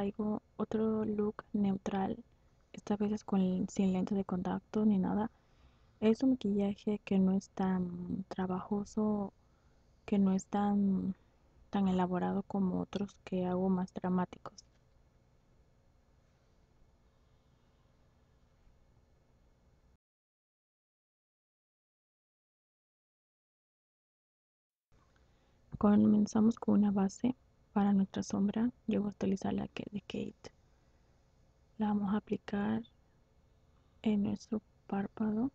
traigo otro look neutral, esta vez es sin lentes de contacto ni nada. Es un maquillaje que no es tan trabajoso, que no es tan, tan elaborado como otros que hago más dramáticos. Comenzamos con una base para nuestra sombra. Yo voy a utilizar la que de Kate. La vamos a aplicar en nuestro párpado.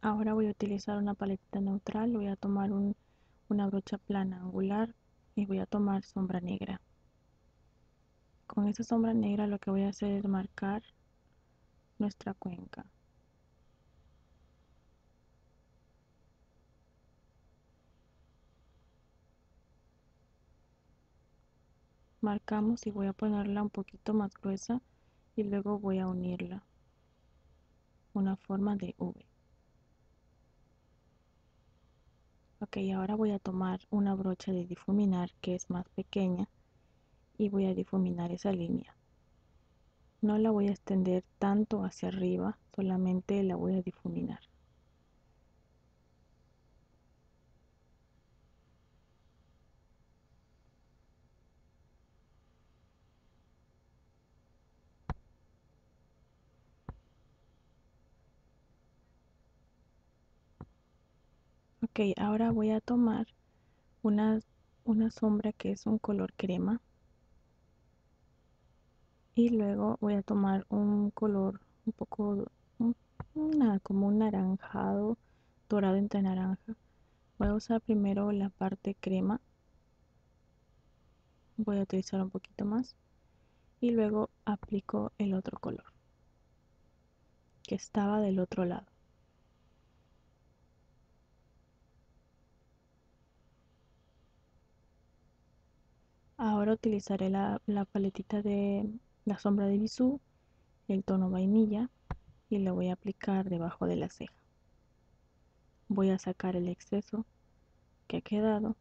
Ahora voy a utilizar una paleta neutral, voy a tomar una brocha plana angular y voy a tomar sombra negra. Con esta sombra negra lo que voy a hacer es marcar nuestra cuenca. Marcamos y voy a ponerla un poquito más gruesa y luego voy a unirla. Una forma de V. Ok, ahora voy a tomar una brocha de difuminar que es más pequeña y voy a difuminar esa línea. No la voy a extender tanto hacia arriba, solamente la voy a difuminar. Ok, ahora voy a tomar una, una sombra que es un color crema y luego voy a tomar un color un poco como un naranjado dorado entre naranja. Voy a usar primero la parte crema. Voy a utilizar un poquito más. Y luego aplico el otro color que estaba del otro lado. Ahora utilizaré la, la paletita de la sombra de bisú, el tono vainilla y lo voy a aplicar debajo de la ceja. Voy a sacar el exceso que ha quedado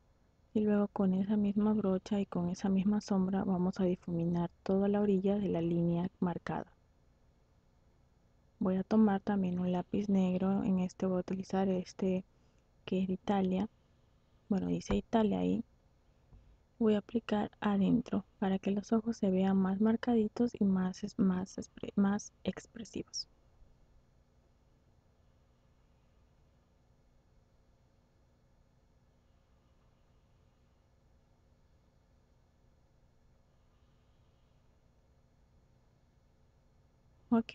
y luego con esa misma brocha y con esa misma sombra vamos a difuminar toda la orilla de la línea marcada. Voy a tomar también un lápiz negro, en este voy a utilizar este que es de Italia, bueno dice Italia ahí, voy a aplicar adentro para que los ojos se vean más marcaditos y más, más, más expresivos. Ok,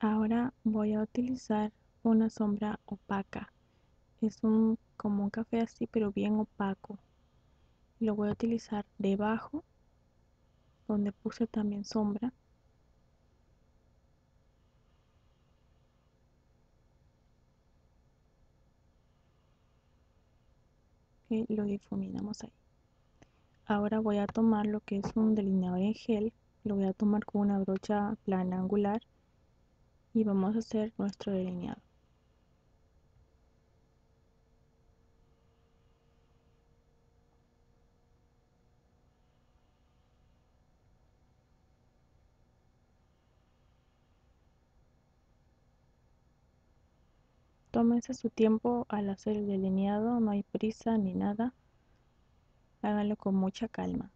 ahora voy a utilizar una sombra opaca. Es un como un café así pero bien opaco lo voy a utilizar debajo donde puse también sombra. Y lo difuminamos ahí. Ahora voy a tomar lo que es un delineador en gel lo voy a tomar con una brocha plana angular y vamos a hacer nuestro delineado Tómense su tiempo al hacer el delineado, no hay prisa ni nada. Háganlo con mucha calma.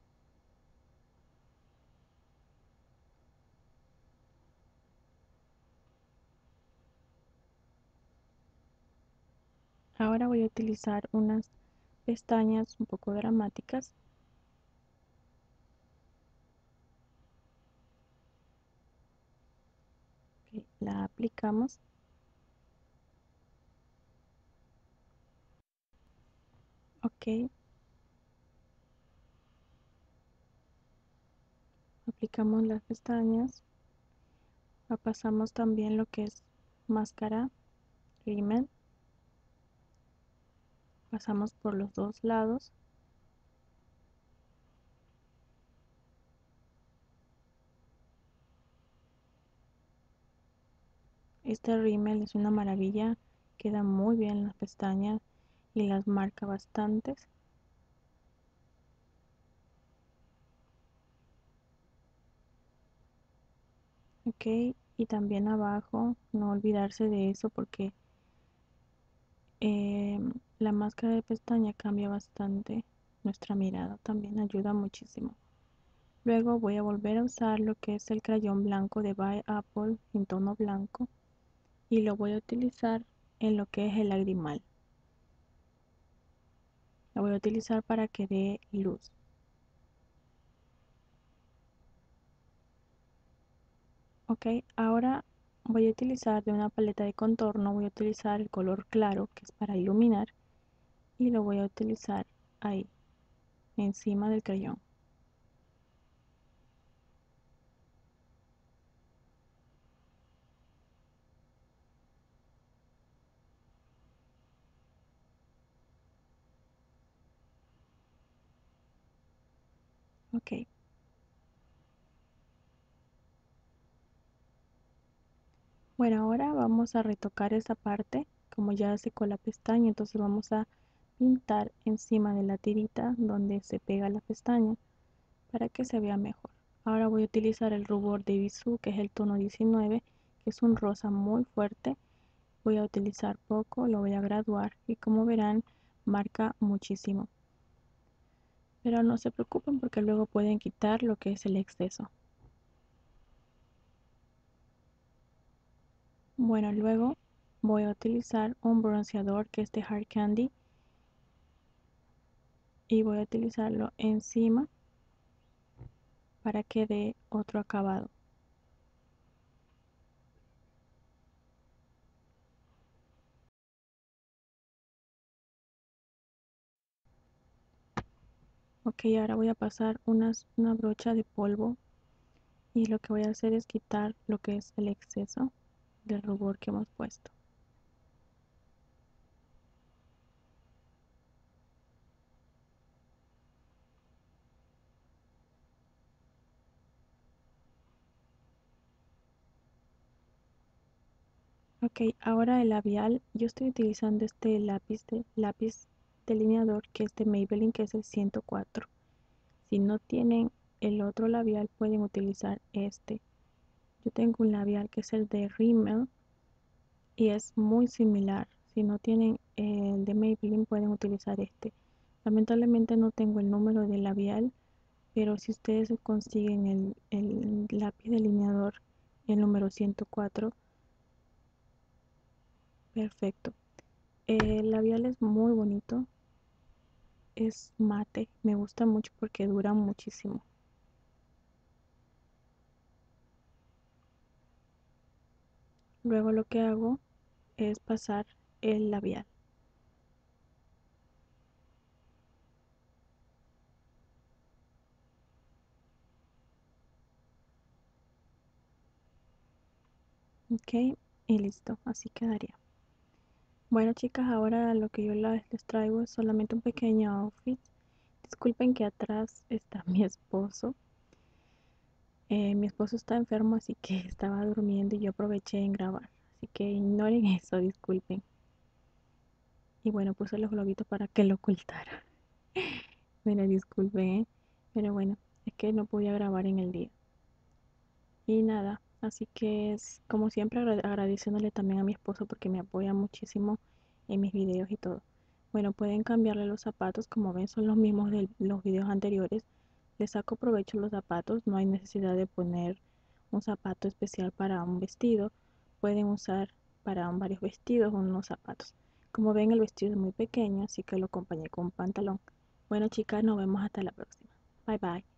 Ahora voy a utilizar unas pestañas un poco dramáticas la aplicamos aplicamos las pestañas. Pasamos también lo que es máscara rímel. Pasamos por los dos lados. Este rímel es una maravilla. Queda muy bien las pestañas y las marca bastantes. Ok y también abajo no olvidarse de eso porque eh, la máscara de pestaña cambia bastante nuestra mirada también ayuda muchísimo. Luego voy a volver a usar lo que es el crayón blanco de by apple en tono blanco y lo voy a utilizar en lo que es el lagrimal lo voy a utilizar para que dé luz. Ok ahora voy a utilizar de una paleta de contorno voy a utilizar el color claro que es para iluminar y lo voy a utilizar ahí encima del crayón bueno ahora vamos a retocar esa parte como ya secó la pestaña entonces vamos a pintar encima de la tirita donde se pega la pestaña para que se vea mejor. Ahora voy a utilizar el rubor de Bisú que es el tono 19 que es un rosa muy fuerte. Voy a utilizar poco lo voy a graduar y como verán marca muchísimo pero no se preocupen porque luego pueden quitar lo que es el exceso Bueno, luego voy a utilizar un bronceador que es de Hard Candy y voy a utilizarlo encima para que dé otro acabado. Ok, ahora voy a pasar una brocha de polvo y lo que voy a hacer es quitar lo que es el exceso del rubor que hemos puesto. Ok, ahora el labial, yo estoy utilizando este lápiz, de, lápiz delineador que es de Maybelline que es el 104. Si no tienen el otro labial pueden utilizar este. Yo tengo un labial que es el de Rimmel y es muy similar. Si no tienen el de Maybelline pueden utilizar este. Lamentablemente no tengo el número de labial, pero si ustedes consiguen el, el lápiz delineador el número 104, perfecto. El labial es muy bonito, es mate, me gusta mucho porque dura muchísimo. Luego lo que hago es pasar el labial. Ok, y listo, así quedaría. Bueno chicas, ahora lo que yo les traigo es solamente un pequeño outfit. Disculpen que atrás está mi esposo. Eh, mi esposo está enfermo, así que estaba durmiendo y yo aproveché en grabar. Así que ignoren eso, disculpen. Y bueno, puse los globitos para que lo ocultara. bueno, disculpen, ¿eh? Pero bueno, es que no podía grabar en el día. Y nada, así que es como siempre agradeciéndole también a mi esposo porque me apoya muchísimo en mis videos y todo. Bueno, pueden cambiarle los zapatos, como ven son los mismos de los videos anteriores. Le saco provecho los zapatos, no hay necesidad de poner un zapato especial para un vestido pueden usar para varios vestidos unos zapatos. Como ven el vestido es muy pequeño, así que lo acompañé con un pantalón. Bueno chicas, nos vemos hasta la próxima. Bye bye.